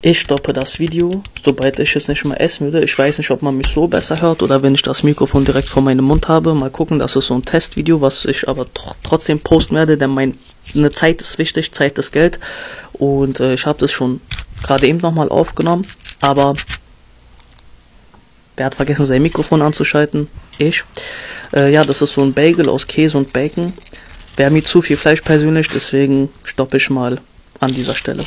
Ich stoppe das Video, sobald ich es nicht mehr essen würde. Ich weiß nicht, ob man mich so besser hört oder wenn ich das Mikrofon direkt vor meinem Mund habe. Mal gucken, das ist so ein Testvideo, was ich aber tr trotzdem posten werde, denn meine Zeit ist wichtig, Zeit ist Geld. Und äh, ich habe das schon gerade eben nochmal aufgenommen, aber wer hat vergessen, sein Mikrofon anzuschalten? Ich. Äh, ja, das ist so ein Bagel aus Käse und Bacon. Wäre mir zu viel Fleisch persönlich, deswegen stoppe ich mal an dieser Stelle.